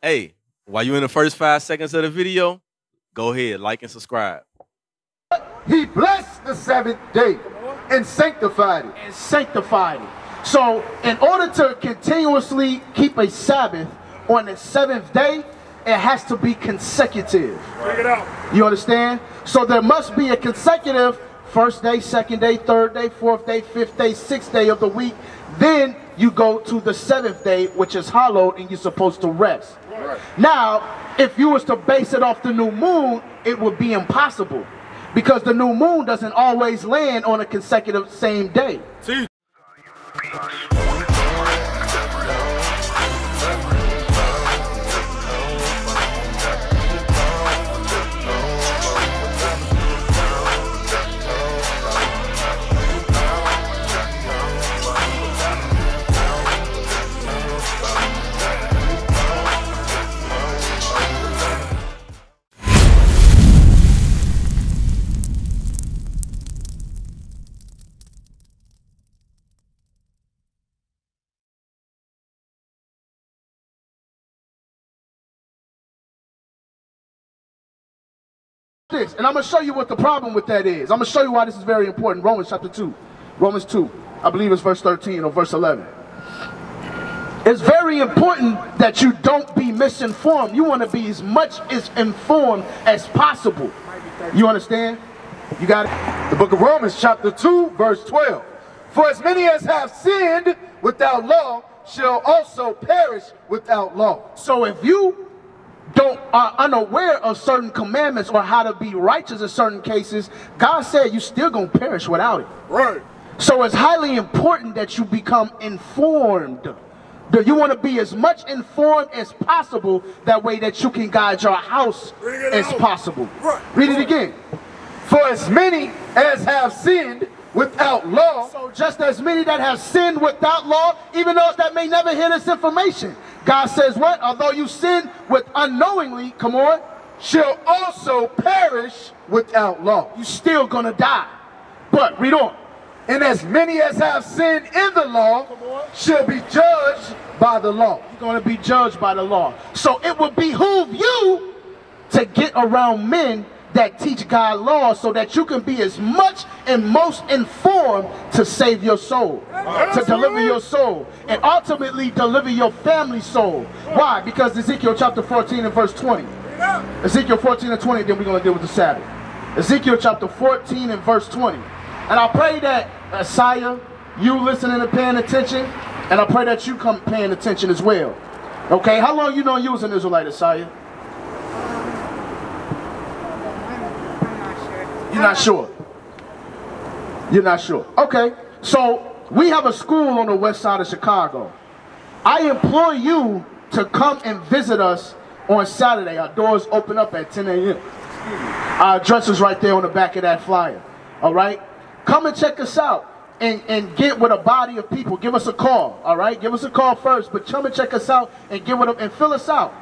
Hey, while you in the first five seconds of the video, go ahead, like and subscribe. He blessed the seventh day and sanctified it. and sanctified it. So, in order to continuously keep a Sabbath on the seventh day, it has to be consecutive. Check it out. You understand? So, there must be a consecutive first day, second day, third day, fourth day, fifth day, sixth day of the week. Then you go to the seventh day, which is hallowed, and you're supposed to rest. Now, if you was to base it off the new moon, it would be impossible. Because the new moon doesn't always land on a consecutive same day. See, this, and I'm going to show you what the problem with that is. I'm going to show you why this is very important. Romans chapter 2. Romans 2. I believe it's verse 13 or verse 11. It's very important that you don't be misinformed. You want to be as much as informed as possible. You understand? You got it? The book of Romans, chapter 2, verse 12. For as many as have sinned without law shall also perish without law. So if you don't are unaware of certain commandments or how to be righteous in certain cases, God said you still gonna perish without it. right. So it's highly important that you become informed. That you want to be as much informed as possible, that way that you can guide your house as out. possible. Right. Read it again. For as many as have sinned without law So just as many that have sinned without law, even those that may never hear this information, God says what? Although you sin with unknowingly, come on, shall also perish without law. You're still gonna die. But read on. And as many as have sinned in the law shall be judged by the law. You're going to be judged by the law. So it would behoove you to get around men that teach God law so that you can be as much and most informed to save your soul, to deliver your soul, and ultimately deliver your family soul. Why? Because Ezekiel chapter 14 and verse 20. Ezekiel 14 and 20, then we're going to deal with the Sabbath. Ezekiel chapter 14 and verse 20. And I pray that, Isaiah, you listening and paying attention, and I pray that you come paying attention as well. Okay, how long you know you was an Israelite, Isaiah? I'm not sure. You're not sure. You're not sure. Okay, so we have a school on the west side of Chicago. I implore you to come and visit us on Saturday. Our doors open up at 10 a.m. Our address is right there on the back of that flyer. All right? Come and check us out and, and get with a body of people. Give us a call. All right? Give us a call first, but come and check us out and get with them and fill us out.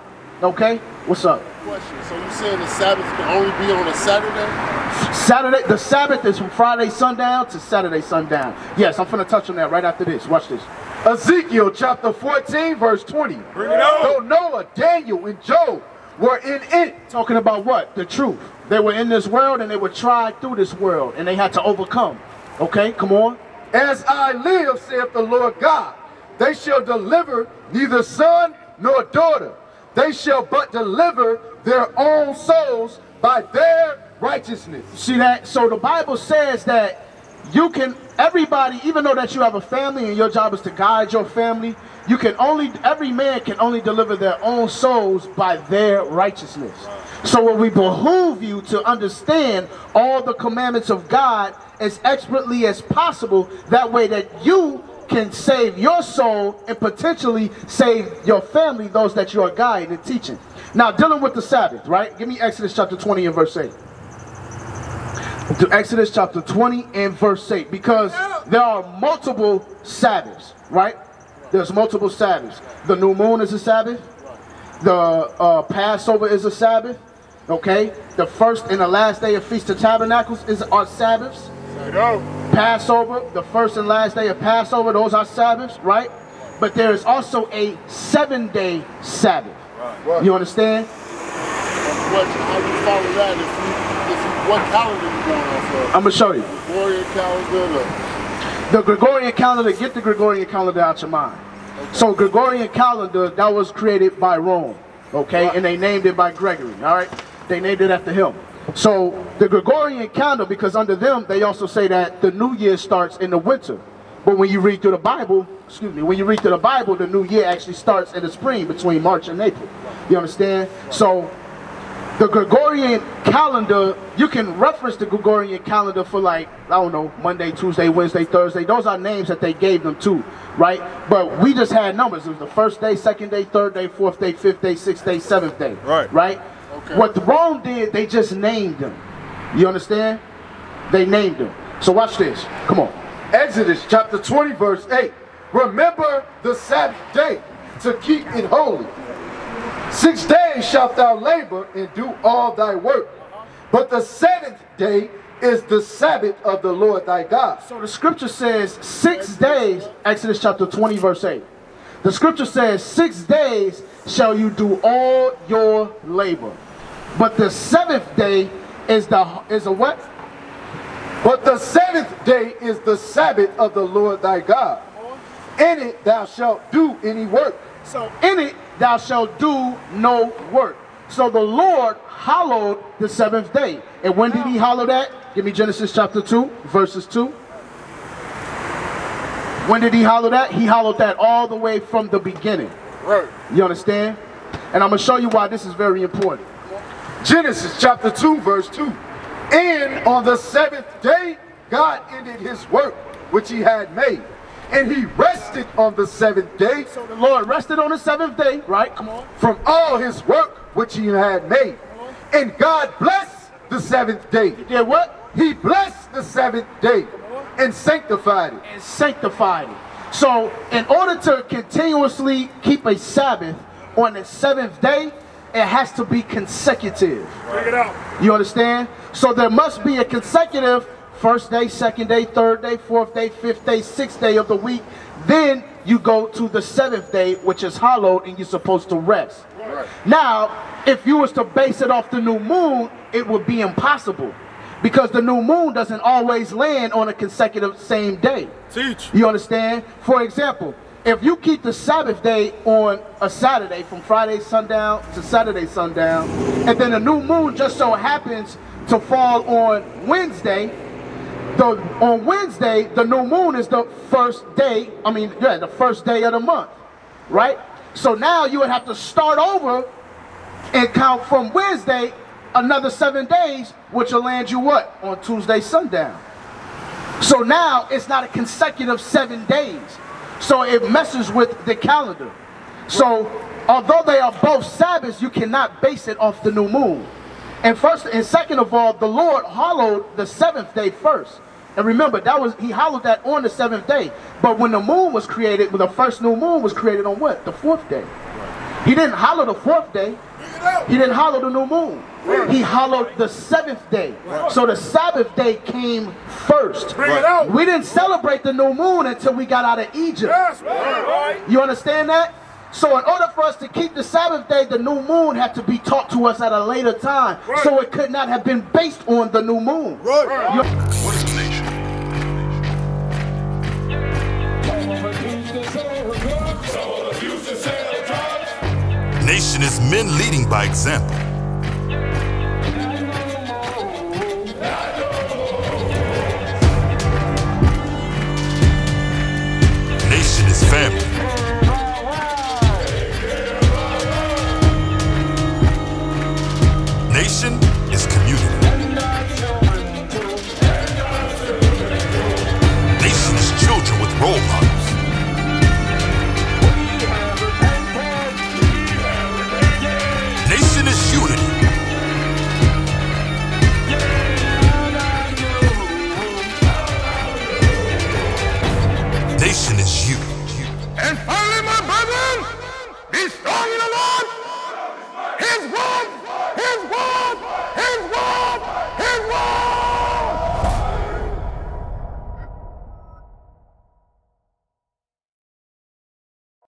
Okay? What's up? Question. So you saying the Sabbath can only be on a Saturday? Saturday, the Sabbath is from Friday sundown to Saturday sundown. Yes, I'm gonna touch on that right after this. Watch this. Ezekiel chapter 14, verse 20. Bring it on. Though Noah, Daniel, and Job were in it, Talking about what? The truth. They were in this world and they were tried through this world and they had to overcome. Okay, come on. as I live, saith the Lord God, they shall deliver neither son nor daughter. They shall but deliver their own souls by their righteousness. See that? So the Bible says that you can, everybody, even though that you have a family and your job is to guide your family, you can only, every man can only deliver their own souls by their righteousness. So it will behoove you to understand all the commandments of God as expertly as possible. That way that you can save your soul and potentially save your family, those that you are guiding and teaching. Now, dealing with the Sabbath, right? Give me Exodus chapter 20 and verse 8 to Exodus chapter 20 and verse 8 because there are multiple Sabbaths, right? There's multiple Sabbaths. The new moon is a Sabbath. The uh, Passover is a Sabbath. Okay? The first and the last day of Feast of Tabernacles is our Sabbaths. Passover, the first and last day of Passover, those are Sabbaths, right? but there is also a seven day Sabbath. You understand? How you follow that what calendar you going off of? I'm gonna show you. Warrior calendar, the The Gregorian calendar, get the Gregorian calendar out your mind. So Gregorian calendar, that was created by Rome, okay? And they named it by Gregory, all right? They named it after him. So the Gregorian calendar, because under them, they also say that the new year starts in the winter. But when you read through the Bible, excuse me, when you read through the Bible, the new year actually starts in the spring between March and April. You understand? So the Gregorian calendar, you can reference the Gregorian calendar for like, I don't know, Monday, Tuesday, Wednesday, Thursday. Those are names that they gave them too, right? But we just had numbers. It was the first day, second day, third day, fourth day, fifth day, sixth day, seventh day. Right. Right? Okay. What Rome did, they just named them. You understand? They named them. So watch this. Come on. Exodus chapter 20, verse 8. Remember the Sabbath day to keep it holy. Six days shalt thou labor and do all thy work. But the seventh day is the Sabbath of the Lord thy God. So the scripture says six days, Exodus chapter 20, verse 8. The scripture says, Six days shall you do all your labor. But the seventh day is the is a what? But the seventh day is the Sabbath of the Lord thy God. In it thou shalt do any work. So in it thou shalt do no work. So the Lord hallowed the seventh day. And when did he hallow that? Give me Genesis chapter 2, verses 2. When did he hallow that? He hallowed that all the way from the beginning. right. You understand? And I'm going to show you why this is very important. Genesis chapter 2, verse 2. And on the seventh day, God ended his work which he had made. And he rested on the seventh day So the Lord rested on the seventh day, right? Come on. from all his work which he had made. And God blessed the seventh day. Did what? He blessed the seventh day and sanctified it. And sanctified it. So in order to continuously keep a Sabbath on the seventh day, it has to be consecutive. Check it out. You understand? So there must be a consecutive first day, second day, third day, fourth day, fifth day, sixth day of the week. Then you go to the seventh day, which is hallowed, and you're supposed to rest. Right. Now, if you was to base it off the new moon, it would be impossible. Because the new moon doesn't always land on a consecutive same day. Teach. You understand? For example, if you keep the Sabbath day on a Saturday from Friday sundown to Saturday sundown, and then the new moon just so happens to fall on Wednesday, the on Wednesday the new moon is the first day. I mean, yeah, the first day of the month, right? So now you would have to start over and count from Wednesday another seven days, which will land you what on Tuesday sundown. So now it's not a consecutive seven days. So it messes with the calendar. So although they are both Sabbaths, you cannot base it off the new moon. And first and second of all, the Lord hallowed the seventh day first. And remember, that was he hallowed that on the seventh day. But when the moon was created, when the first new moon was created on what? The fourth day. He didn't hallow the fourth day. He didn't hallow the new moon. He hallowed the seventh day. So the Sabbath day came first. Bring it out. We didn't celebrate the new moon until we got out of Egypt. You understand that? So in order for us to keep the Sabbath day, the new moon had to be taught to us at a later time. So it could not have been based on the new moon. Nation is men leading by example.